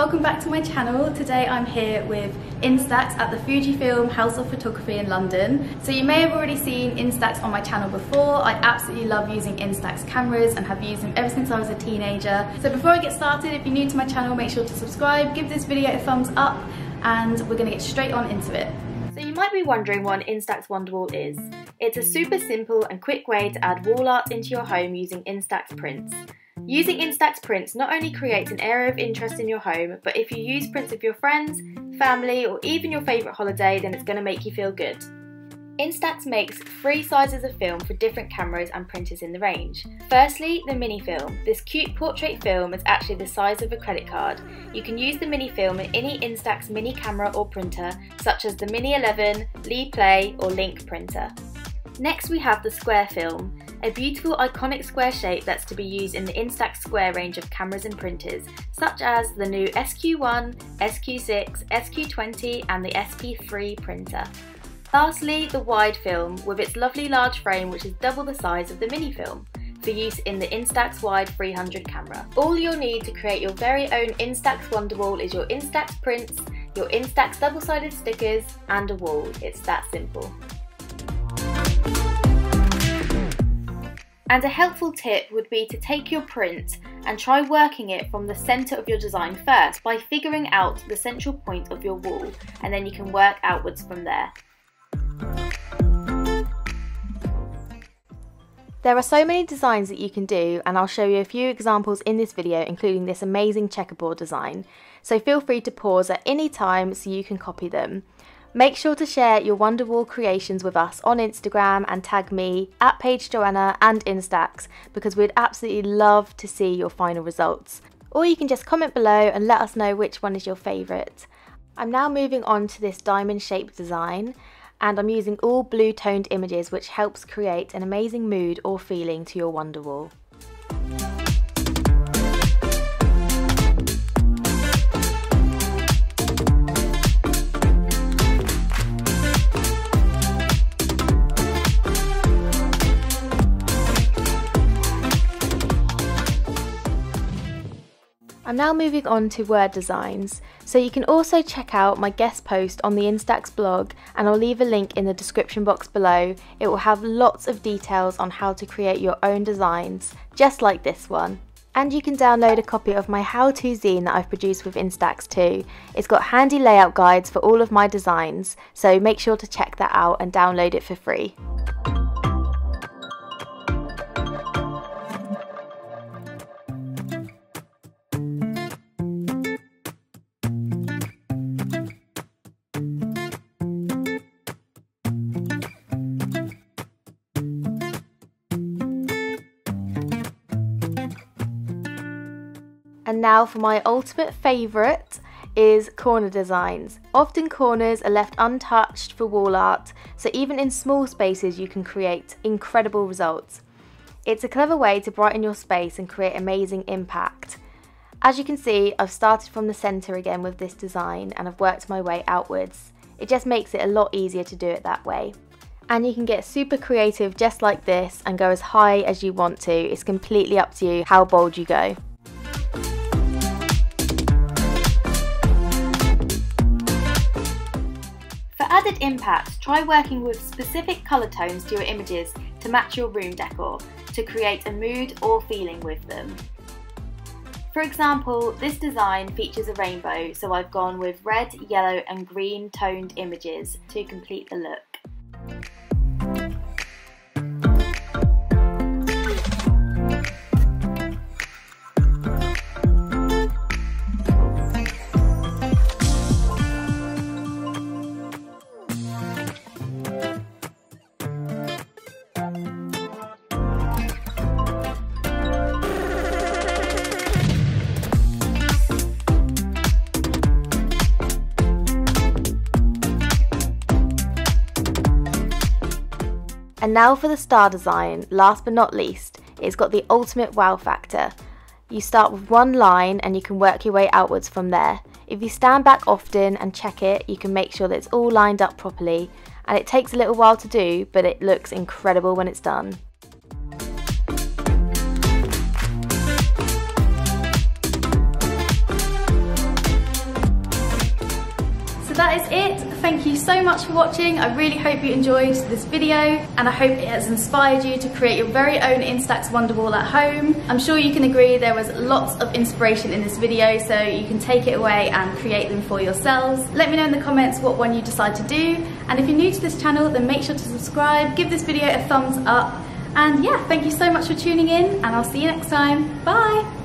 welcome back to my channel. Today I'm here with Instax at the Fujifilm House of Photography in London. So you may have already seen Instax on my channel before. I absolutely love using Instax cameras and have used them ever since I was a teenager. So before I get started, if you're new to my channel, make sure to subscribe, give this video a thumbs up, and we're gonna get straight on into it. So you might be wondering what an Instax Wonderwall is. It's a super simple and quick way to add wall art into your home using Instax prints. Using Instax prints not only creates an area of interest in your home, but if you use prints of your friends, family, or even your favourite holiday, then it's going to make you feel good. Instax makes three sizes of film for different cameras and printers in the range. Firstly, the mini film. This cute portrait film is actually the size of a credit card. You can use the mini film in any Instax mini camera or printer, such as the Mini 11, LiPlay, or Link printer. Next we have the square film a beautiful iconic square shape that's to be used in the Instax Square range of cameras and printers, such as the new SQ1, SQ6, SQ20 and the SP3 printer. Lastly, the wide film with its lovely large frame which is double the size of the mini film for use in the Instax Wide 300 camera. All you'll need to create your very own Instax Wonderwall is your Instax prints, your Instax double-sided stickers and a wall. It's that simple. And a helpful tip would be to take your print and try working it from the centre of your design first by figuring out the central point of your wall and then you can work outwards from there. There are so many designs that you can do and I'll show you a few examples in this video including this amazing checkerboard design. So feel free to pause at any time so you can copy them. Make sure to share your Wonderwall creations with us on Instagram and tag me at Paige Joanna and Instax because we'd absolutely love to see your final results. Or you can just comment below and let us know which one is your favourite. I'm now moving on to this diamond shaped design and I'm using all blue toned images which helps create an amazing mood or feeling to your Wonderwall. I'm now moving on to word designs, so you can also check out my guest post on the Instax blog and I'll leave a link in the description box below. It will have lots of details on how to create your own designs, just like this one. And you can download a copy of my how-to zine that I've produced with Instax too. It's got handy layout guides for all of my designs, so make sure to check that out and download it for free. And now for my ultimate favourite is corner designs. Often corners are left untouched for wall art, so even in small spaces you can create incredible results. It's a clever way to brighten your space and create amazing impact. As you can see, I've started from the centre again with this design and I've worked my way outwards. It just makes it a lot easier to do it that way. And you can get super creative just like this and go as high as you want to. It's completely up to you how bold you go. Added impact, try working with specific colour tones to your images to match your room decor to create a mood or feeling with them. For example, this design features a rainbow, so I've gone with red, yellow and green toned images to complete the look. And now for the star design, last but not least, it's got the ultimate wow factor. You start with one line and you can work your way outwards from there. If you stand back often and check it, you can make sure that it's all lined up properly. And it takes a little while to do, but it looks incredible when it's done. That is it. Thank you so much for watching. I really hope you enjoyed this video and I hope it has inspired you to create your very own Instax Wonderwall at home. I'm sure you can agree there was lots of inspiration in this video so you can take it away and create them for yourselves. Let me know in the comments what one you decide to do and if you're new to this channel then make sure to subscribe, give this video a thumbs up and yeah, thank you so much for tuning in and I'll see you next time. Bye!